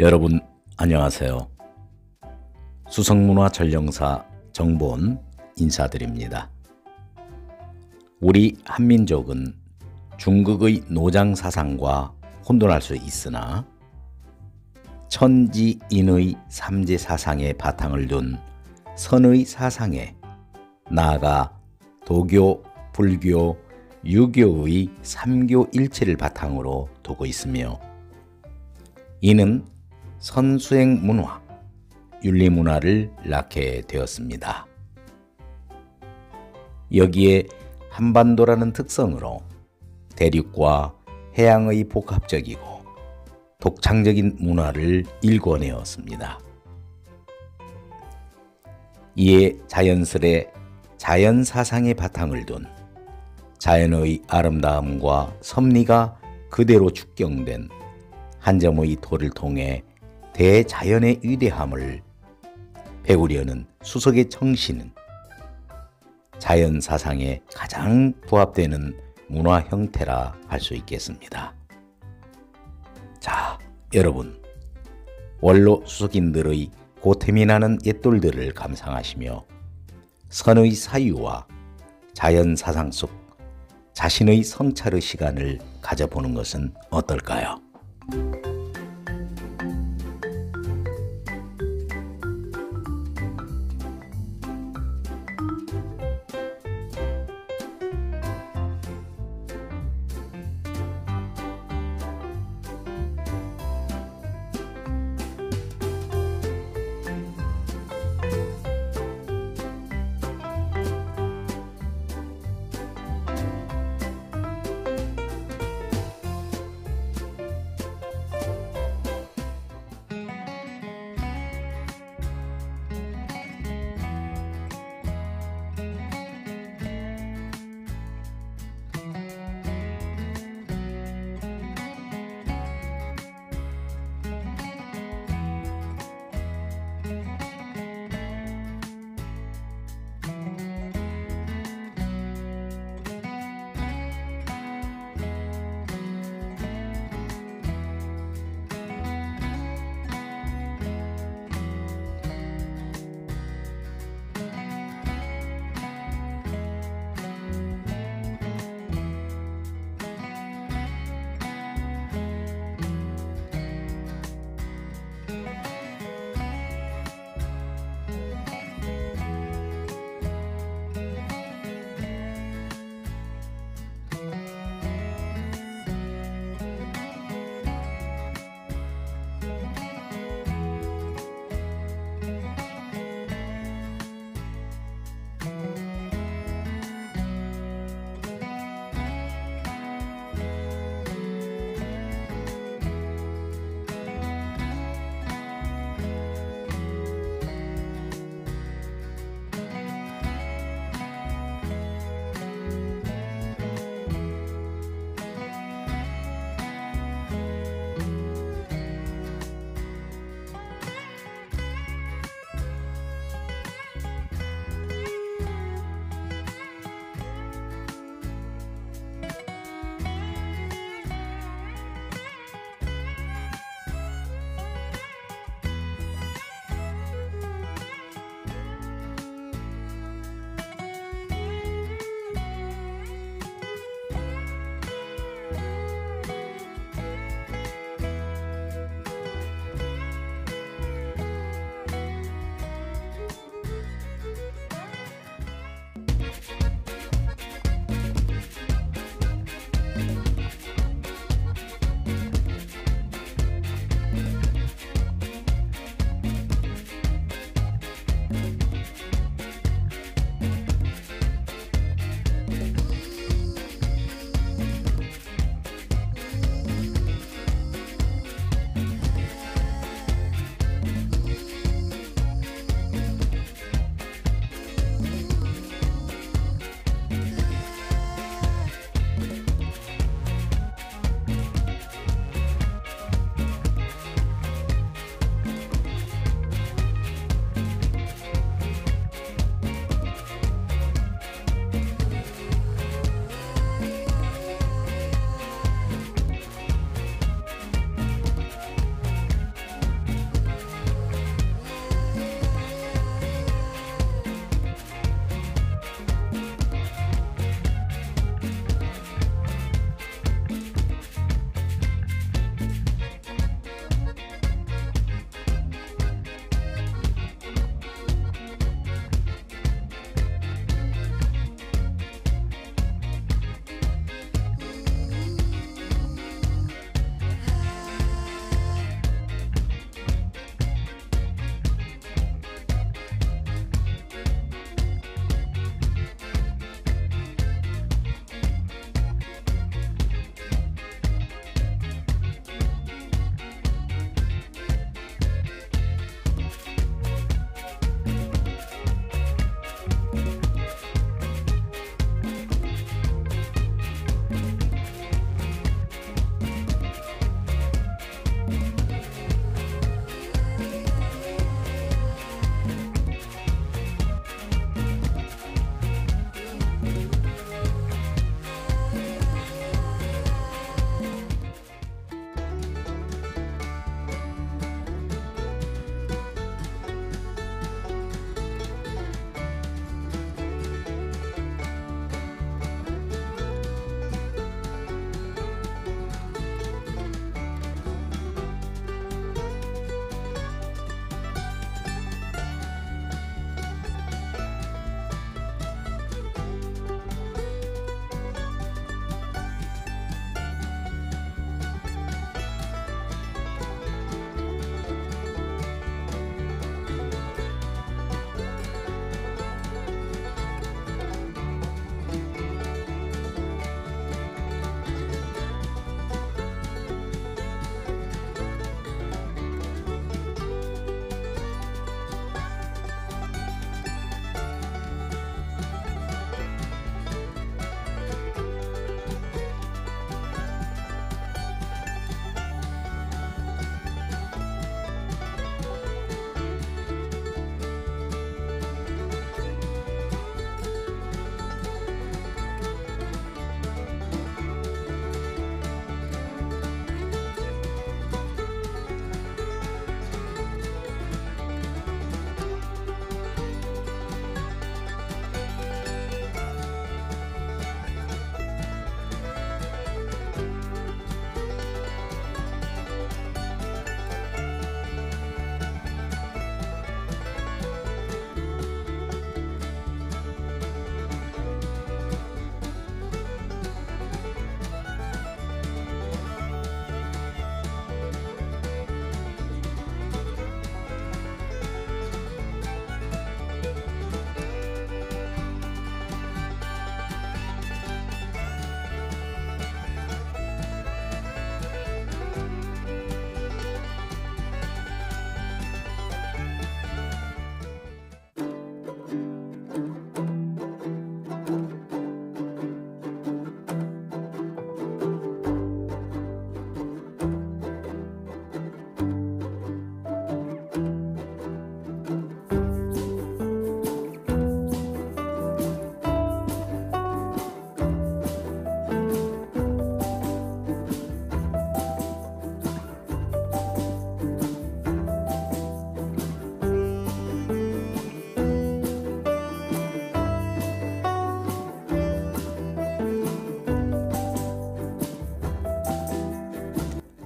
여러분 안녕하세요. 수성문화 전령사 정본 인사드립니다. 우리 한민족은 중국의 노장 사상과 혼돈할 수 있으나 천지인의 삼재 사상에 바탕을 둔 선의 사상에 나아가 도교, 불교, 유교의 삼교 일체를 바탕으로 두고 있으며 이는 선수행 문화, 윤리 문화를 낳게 되었습니다. 여기에 한반도라는 특성으로 대륙과 해양의 복합적이고 독창적인 문화를 일궈내었습니다. 이에 자연스레 자연 사상의 바탕을 둔 자연의 아름다움과 섭리가 그대로 축경된 한 점의 돌을 통해 대자연의 위대함을 배우려는 수석의 정신은 자연 사상에 가장 부합되는 문화 형태라 할 수 있겠습니다. 자, 여러분. 원로 수석인들의 고템이 나는 옛돌들을 감상하시며 선의 사유와 자연 사상 속 자신의 성찰의 시간을 가져보는 것은 어떨까요?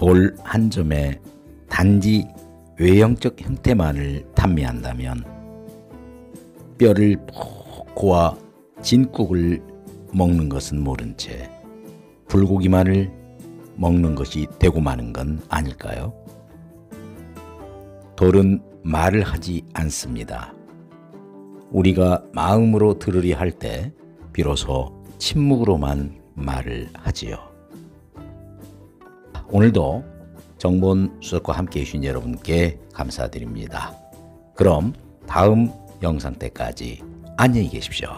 돌 한 점에 단지 외형적 형태만을 탐미한다면 뼈를 푹 고아 진국을 먹는 것은 모른 채 불고기만을 먹는 것이 되고 마는 건 아닐까요? 돌은 말을 하지 않습니다. 우리가 마음으로 들으리 할 때 비로소 침묵으로만 말을 하지요. 오늘도 정본 수석과 함께 해주신 여러분께 감사드립니다. 그럼 다음 영상 때까지 안녕히 계십시오.